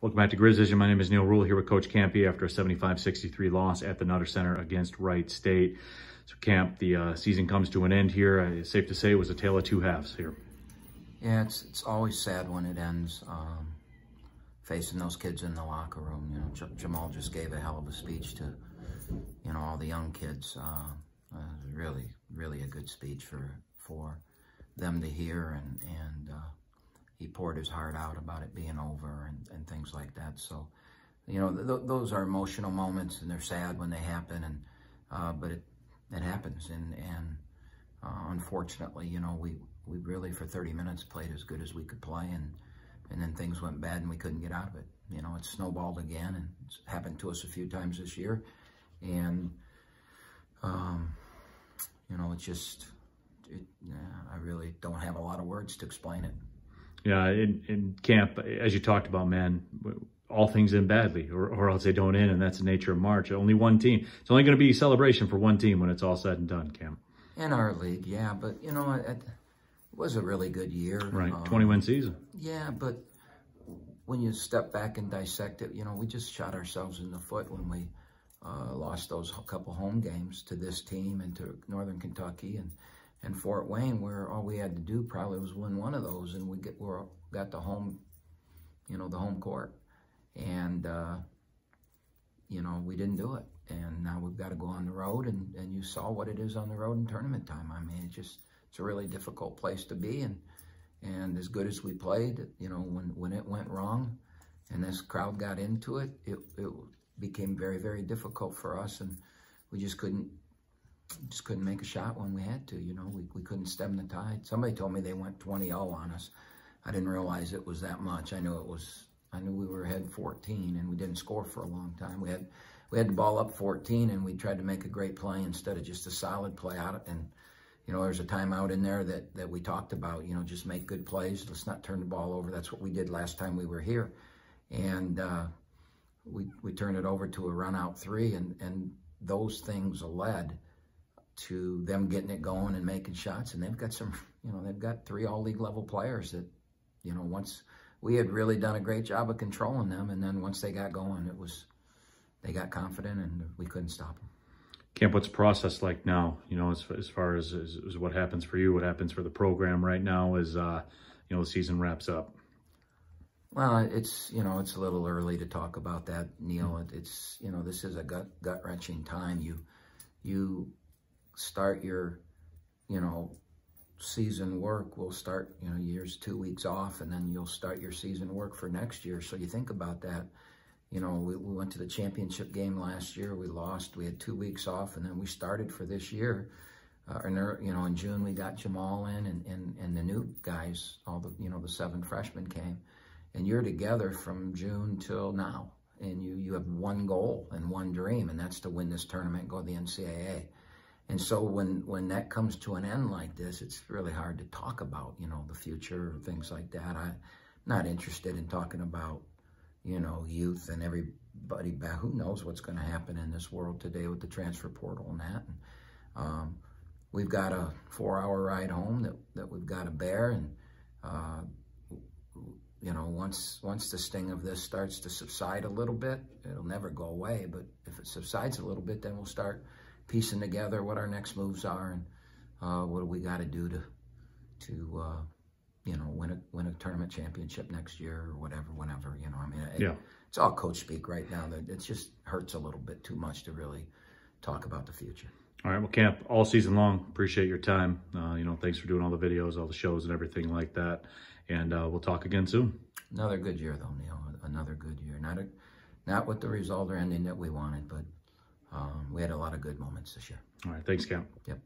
Welcome back to Grizz Vision. My name is Neil Ruhland here with Coach Kampe after a 75-63 loss at the Nutter Center against Wright State. So Camp, the uh, season comes to an end here. Uh, it's safe to say it was a tale of two halves here. Yeah, it's it's always sad when it ends. Um, facing those kids in the locker room, you know, J Jamal just gave a hell of a speech to, you know, all the young kids. Uh, uh, really, really a good speech for for them to hear and and uh, he poured his heart out about it being over and, and things like that. So, you know, th those are emotional moments and they're sad when they happen. And, uh, but it, it happens. And, and, uh, unfortunately, you know, we, we really for 30 minutes played as good as we could play and, and then things went bad and we couldn't get out of it. You know, it snowballed again and it's happened to us a few times this year. And, um, you know, it's just, it, I really don't have a lot of words to explain it. Yeah, in, in camp, as you talked about, man, all things end badly, or, or else they don't end, and that's the nature of March. Only one team. It's only going to be celebration for one team when it's all said and done, Cam. In our league, yeah, but you know, it, was a really good year. Right, um, 20-win season. Yeah, but when you step back and dissect it, you know, we just shot ourselves in the foot when we uh, lost those couple home games to this team and to Northern Kentucky and and Fort Wayne, where all we had to do probably was win one of those, and we get we got the home, you know, the home court, and uh, you know we didn't do it, and now we've got to go on the road, and and you saw what it is on the road in tournament time. I mean, it just it's a really difficult place to be, and and as good as we played, you know, when when it went wrong, and this crowd got into it, it it became very very difficult for us, and we just couldn't just couldn't make a shot when we had to. You know, we, we couldn't stem the tide. Somebody told me they went 20-0 on us. I didn't realize it was that much. I knew it was, I knew we were ahead 14 and we didn't score for a long time. We had, we had the ball up 14 and we tried to make a great play instead of just a solid play out. And, you know, there's a timeout in there that, that we talked about, you know, just make good plays. Let's not turn the ball over. That's what we did last time we were here. And, uh, we, we turned it over to a run out three and, and those things led to them getting it going and making shots. And they've got some, you know, they've got three all league level players that, you know, once we had really done a great job of controlling them. And then once they got going, it was, they got confident and we couldn't stop them. Camp, what's the process like now? You know, as, as far as, as, as, what happens for you, what happens for the program right now as, uh, you know, the season wraps up? Well, it's, you know, it's a little early to talk about that, Neil. It's, you know, this is a gut, gut wrenching time. You, you start your, you know, season work will start, you know, years, two weeks off, and then you'll start your season work for next year. So you think about that. You know, we, we went to the championship game last year. We lost. We had two weeks off, and then we started for this year. Uh, and, you know, in June, we got Jamal in, and, and, and the new guys, all the, you know, the seven freshmen came. And you're together from June till now. And you, you have one goal and one dream, and that's to win this tournament, go to the NCAA. And so when, when that comes to an end like this, it's really hard to talk about, you know, the future things like that. I'm not interested in talking about, you know, youth and everybody back. Who knows what's going to happen in this world today with the transfer portal and that. And, um, we've got a four-hour ride home that, that we've got to bear. And, uh, you know, once once the sting of this starts to subside a little bit, it'll never go away. But if it subsides a little bit, then we'll start – piecing together what our next moves are and uh, what do we got to do to, to uh, you know, win a win a tournament championship next year or whatever, whenever. You know, I mean, it, yeah. it's all coach speak right now. That it just hurts a little bit too much to really talk about the future. All right, well, Camp, all season long, appreciate your time. Uh, you know, thanks for doing all the videos, all the shows and everything like that. And uh, we'll talk again soon. Another good year, though, Neil. Another good year. Not a, not with the result or ending that we wanted, but um, we had a lot of good moments this year. All right. Thanks, Cam. Yep.